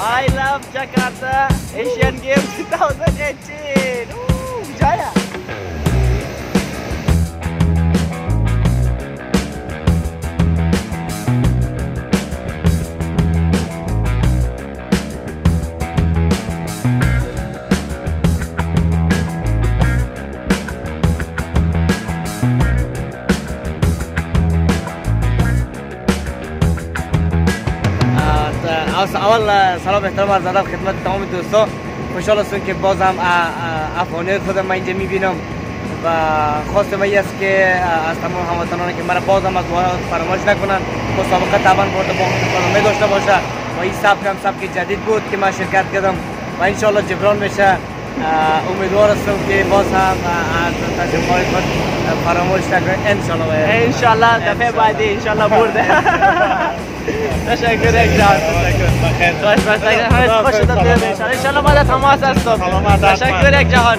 I love Jakarta Asian Games. 2000. اول سلام احترام عرض ادب خدمت تمام دوستا خوشحال هستم که باز هم افغانی خودم من اینجا می‌بینم و خواست این است که از تمام هموطنان که مرا باز هم از وارد فراموش نکنن مسابقه طبعا برده با خود داشته باشه. و این سبک هم سبک جدید بود که من شرکت کردم و انشالله جبران میشه. امیدوار هستم که باز هم از تجربه خود فراموش نکنن انشالله انشالله دفعه بعدی انشالله برده. تشکر یک جان. خوش بستگی خوش داد ما در تماس هستم. سلامت تشکر یک جهان.